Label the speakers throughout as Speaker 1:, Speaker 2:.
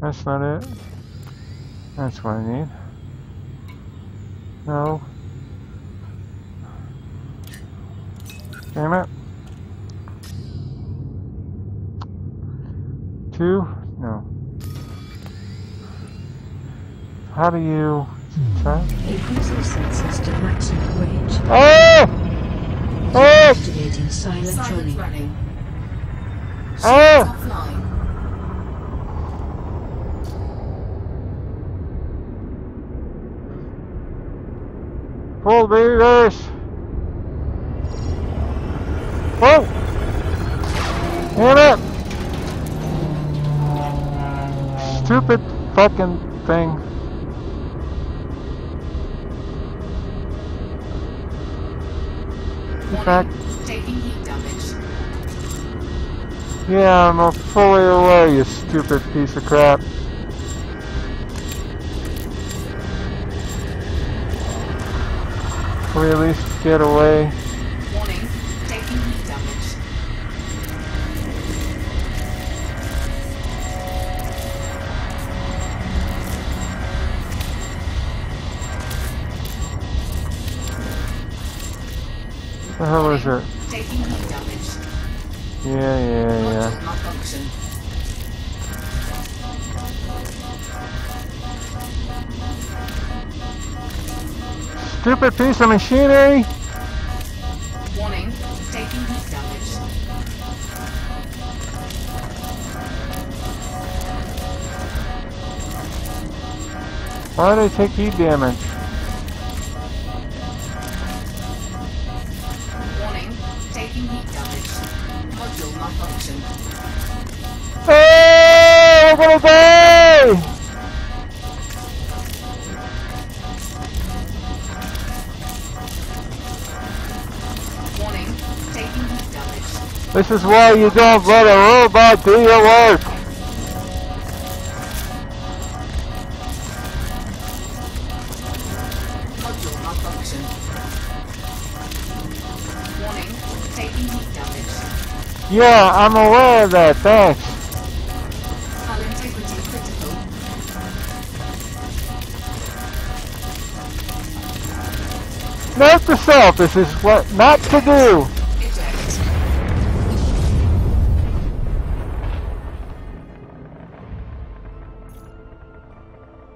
Speaker 1: That's not it. That's what I need. No. Damn it. Two? No. How do you... Try?
Speaker 2: Increasing sensors to maximum range.
Speaker 1: Oh! Oh!
Speaker 2: Activating silent
Speaker 3: Silent
Speaker 2: running.
Speaker 3: running.
Speaker 1: Oh! Full reverse! Oh! Damn it! Stupid fucking thing. Get back.
Speaker 3: Taking heat damage.
Speaker 1: Yeah, I'm fully aware, you stupid piece of crap. We at least get away?
Speaker 3: Warning. Taking damage.
Speaker 1: The hell is it?
Speaker 3: Taking damage.
Speaker 1: Yeah, yeah, yeah. Stupid piece of machinery!
Speaker 3: Warning. Taking heat damage.
Speaker 1: Why do they take heat damage?
Speaker 3: Warning. Taking heat damage. Module malfunction.
Speaker 1: Oh, we're gonna die! This is why you don't let a robot do your work.
Speaker 3: Module malfunction. Warning. Taking heat damage.
Speaker 1: Yeah, I'm aware of that, thanks. Note to self, this is what not to do.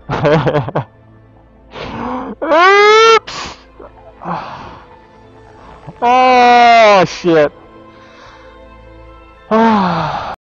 Speaker 1: Oops! Oh, shit.